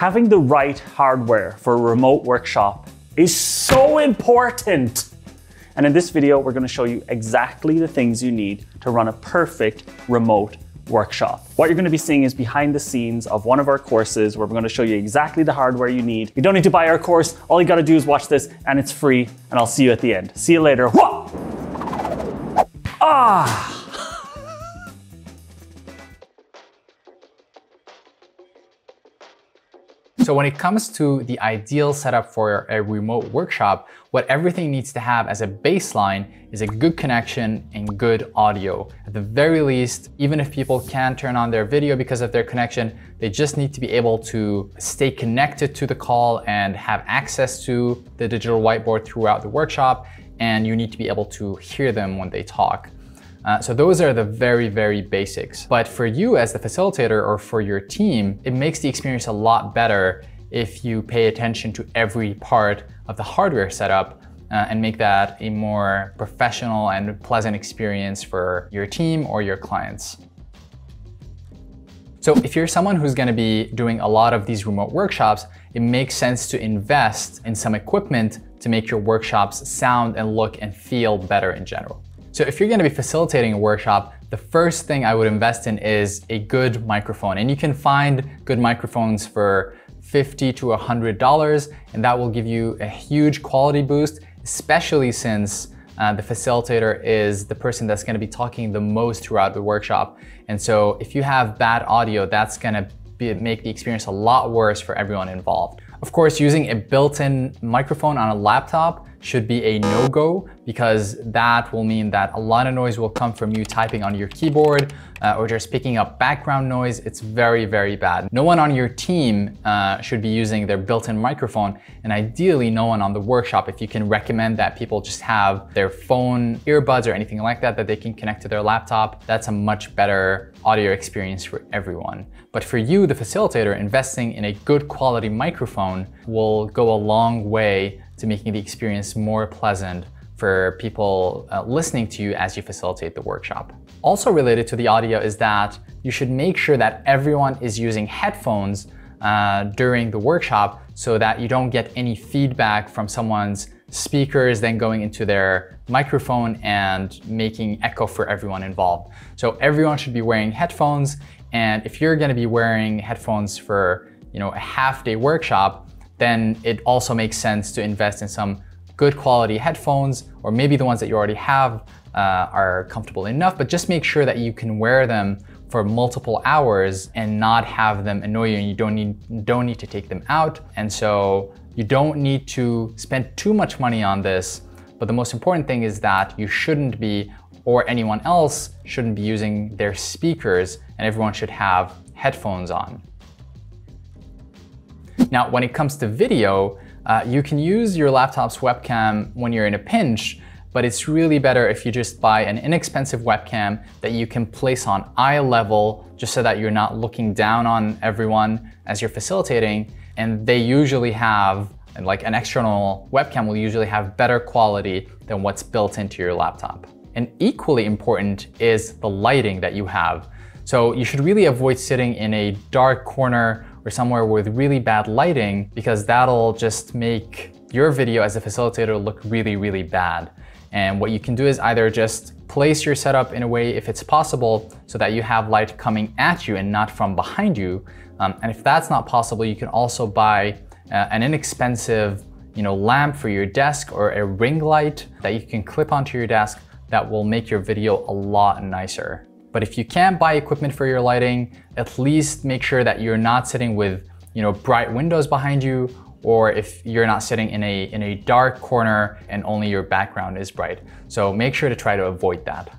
Having the right hardware for a remote workshop is so important. And in this video, we're gonna show you exactly the things you need to run a perfect remote workshop. What you're gonna be seeing is behind the scenes of one of our courses where we're gonna show you exactly the hardware you need. You don't need to buy our course. All you gotta do is watch this and it's free and I'll see you at the end. See you later. Whoa! Ah! So when it comes to the ideal setup for a remote workshop, what everything needs to have as a baseline is a good connection and good audio. At the very least, even if people can't turn on their video because of their connection, they just need to be able to stay connected to the call and have access to the digital whiteboard throughout the workshop. And you need to be able to hear them when they talk. Uh, so those are the very, very basics. But for you as the facilitator or for your team, it makes the experience a lot better if you pay attention to every part of the hardware setup uh, and make that a more professional and pleasant experience for your team or your clients. So if you're someone who's gonna be doing a lot of these remote workshops, it makes sense to invest in some equipment to make your workshops sound and look and feel better in general. So if you're gonna be facilitating a workshop, the first thing I would invest in is a good microphone. And you can find good microphones for 50 to $100, and that will give you a huge quality boost, especially since uh, the facilitator is the person that's gonna be talking the most throughout the workshop. And so if you have bad audio, that's gonna be, make the experience a lot worse for everyone involved. Of course, using a built-in microphone on a laptop should be a no-go because that will mean that a lot of noise will come from you typing on your keyboard uh, or just picking up background noise. It's very, very bad. No one on your team uh, should be using their built-in microphone and ideally no one on the workshop. If you can recommend that people just have their phone earbuds or anything like that that they can connect to their laptop, that's a much better audio experience for everyone. But for you, the facilitator, investing in a good quality microphone will go a long way to making the experience more pleasant for people uh, listening to you as you facilitate the workshop. Also related to the audio is that you should make sure that everyone is using headphones uh, during the workshop so that you don't get any feedback from someone's speakers then going into their microphone and making echo for everyone involved. So everyone should be wearing headphones and if you're gonna be wearing headphones for you know, a half day workshop, then it also makes sense to invest in some good quality headphones, or maybe the ones that you already have uh, are comfortable enough, but just make sure that you can wear them for multiple hours and not have them annoy you and you don't need, don't need to take them out. And so you don't need to spend too much money on this, but the most important thing is that you shouldn't be, or anyone else shouldn't be using their speakers and everyone should have headphones on. Now, when it comes to video, uh, you can use your laptop's webcam when you're in a pinch, but it's really better if you just buy an inexpensive webcam that you can place on eye level just so that you're not looking down on everyone as you're facilitating. And they usually have, like an external webcam will usually have better quality than what's built into your laptop. And equally important is the lighting that you have. So you should really avoid sitting in a dark corner or somewhere with really bad lighting because that'll just make your video as a facilitator look really, really bad. And what you can do is either just place your setup in a way, if it's possible, so that you have light coming at you and not from behind you. Um, and if that's not possible, you can also buy uh, an inexpensive you know, lamp for your desk or a ring light that you can clip onto your desk that will make your video a lot nicer. But if you can't buy equipment for your lighting, at least make sure that you're not sitting with you know, bright windows behind you or if you're not sitting in a, in a dark corner and only your background is bright. So make sure to try to avoid that.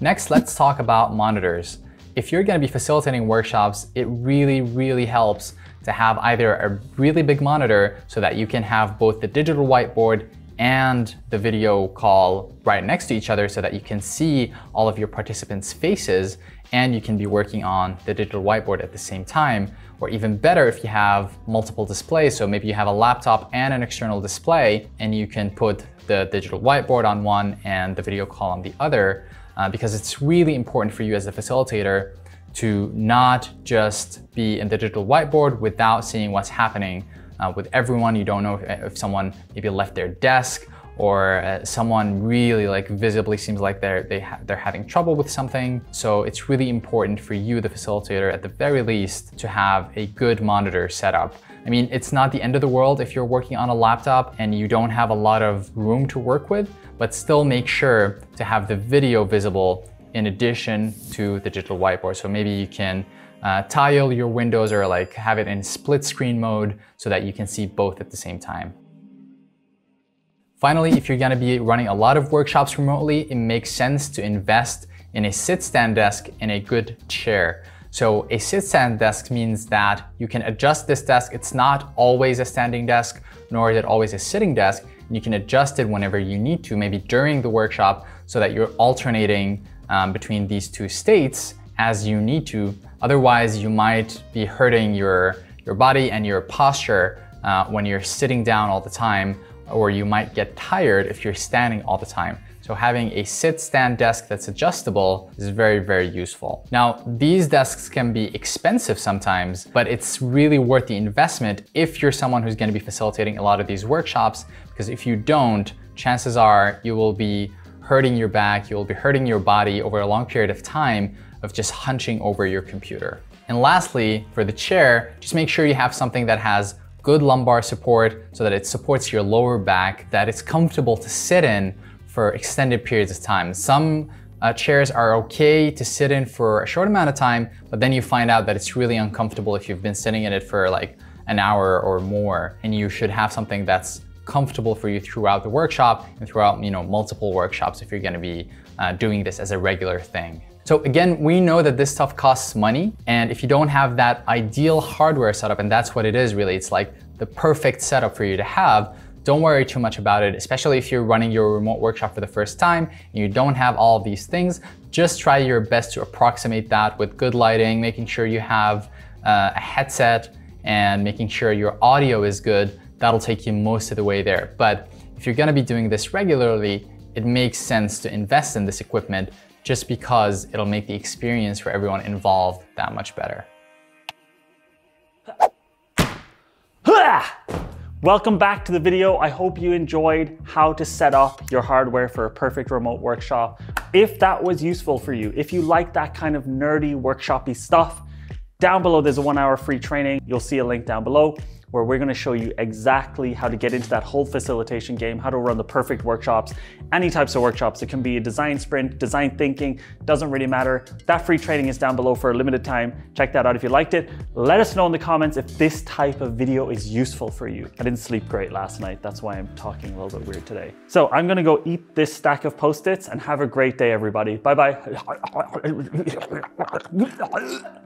Next, let's talk about monitors. If you're gonna be facilitating workshops, it really, really helps to have either a really big monitor so that you can have both the digital whiteboard and the video call right next to each other so that you can see all of your participants' faces and you can be working on the digital whiteboard at the same time. Or even better if you have multiple displays, so maybe you have a laptop and an external display and you can put the digital whiteboard on one and the video call on the other uh, because it's really important for you as a facilitator to not just be in the digital whiteboard without seeing what's happening uh, with everyone. You don't know if, if someone maybe left their desk or uh, someone really like visibly seems like they're they ha they're having trouble with something. So it's really important for you, the facilitator, at the very least, to have a good monitor set up. I mean, it's not the end of the world if you're working on a laptop and you don't have a lot of room to work with, but still make sure to have the video visible in addition to the digital whiteboard. So maybe you can uh, tile your windows or like have it in split screen mode so that you can see both at the same time. Finally, if you're gonna be running a lot of workshops remotely, it makes sense to invest in a sit-stand desk and a good chair. So a sit-stand desk means that you can adjust this desk. It's not always a standing desk, nor is it always a sitting desk. You can adjust it whenever you need to, maybe during the workshop, so that you're alternating um, between these two states as you need to. Otherwise, you might be hurting your, your body and your posture uh, when you're sitting down all the time, or you might get tired if you're standing all the time. So having a sit-stand desk that's adjustable is very, very useful. Now, these desks can be expensive sometimes, but it's really worth the investment if you're someone who's gonna be facilitating a lot of these workshops, because if you don't, chances are you will be hurting your back, you'll be hurting your body over a long period of time of just hunching over your computer. And lastly, for the chair, just make sure you have something that has good lumbar support so that it supports your lower back, that it's comfortable to sit in for extended periods of time. Some uh, chairs are okay to sit in for a short amount of time, but then you find out that it's really uncomfortable if you've been sitting in it for like an hour or more, and you should have something that's comfortable for you throughout the workshop and throughout you know multiple workshops if you're going to be uh, doing this as a regular thing. So again, we know that this stuff costs money, and if you don't have that ideal hardware setup, and that's what it is really, it's like the perfect setup for you to have, don't worry too much about it, especially if you're running your remote workshop for the first time and you don't have all of these things. Just try your best to approximate that with good lighting, making sure you have uh, a headset and making sure your audio is good that'll take you most of the way there. But if you're gonna be doing this regularly, it makes sense to invest in this equipment just because it'll make the experience for everyone involved that much better. Welcome back to the video. I hope you enjoyed how to set up your hardware for a perfect remote workshop. If that was useful for you, if you like that kind of nerdy workshopy stuff, down below there's a one hour free training. You'll see a link down below where we're gonna show you exactly how to get into that whole facilitation game, how to run the perfect workshops, any types of workshops. It can be a design sprint, design thinking, doesn't really matter. That free training is down below for a limited time. Check that out if you liked it. Let us know in the comments if this type of video is useful for you. I didn't sleep great last night. That's why I'm talking a little bit weird today. So I'm gonna go eat this stack of Post-its and have a great day, everybody. Bye-bye.